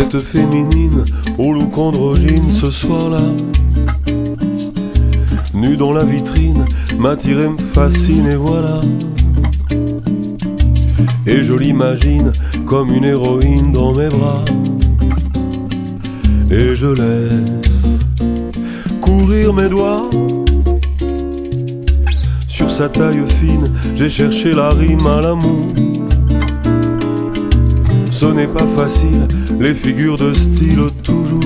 Cette féminine au look androgyne ce soir-là. Nu dans la vitrine, m'attire, me fascine et voilà. Et je l'imagine comme une héroïne dans mes bras. Et je laisse courir mes doigts. Sur sa taille fine, j'ai cherché la rime à l'amour ce n'est pas facile, les figures de style toujours.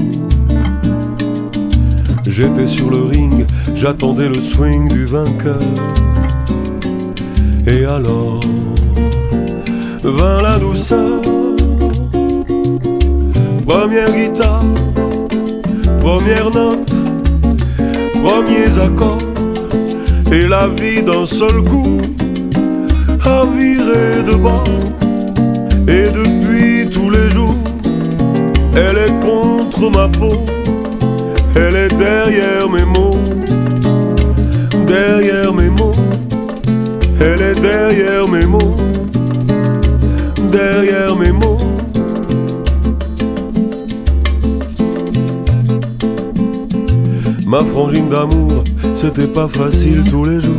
J'étais sur le ring, j'attendais le swing du vainqueur. Et alors vint la douceur. Première guitare, première note, premiers accords. Et la vie d'un seul coup a viré de bord. Et jours, elle est contre ma peau, elle est derrière mes mots, derrière mes mots, elle est derrière mes mots, derrière mes mots. Ma frangine d'amour, c'était pas facile tous les jours.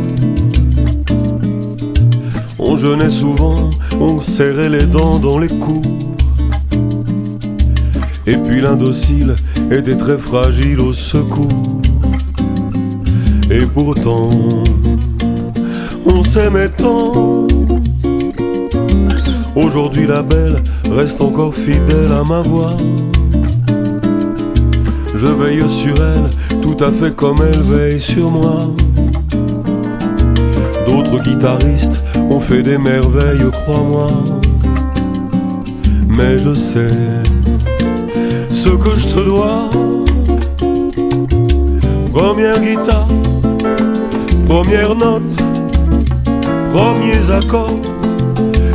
On jeûnait souvent, on serrait les dents dans les cours. Et puis l'indocile était très fragile au secours. Et pourtant, on s'aimait tant. Aujourd'hui la belle reste encore fidèle à ma voix. Je veille sur elle tout à fait comme elle veille sur moi. D'autres guitaristes ont fait des merveilles, crois-moi. Mais je sais ce que je te dois. Première guitare, première note, premiers accords,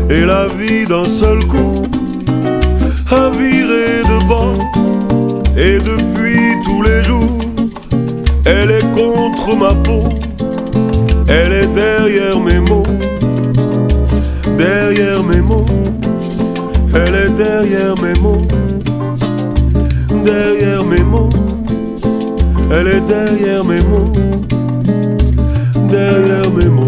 et la vie d'un seul coup a viré de bord. Et depuis tous les jours, elle est contre ma peau, elle est derrière mes mots, derrière mes mots, elle est derrière mes mots, derrière mes mots, elle est derrière mes mots, derrière mes mots.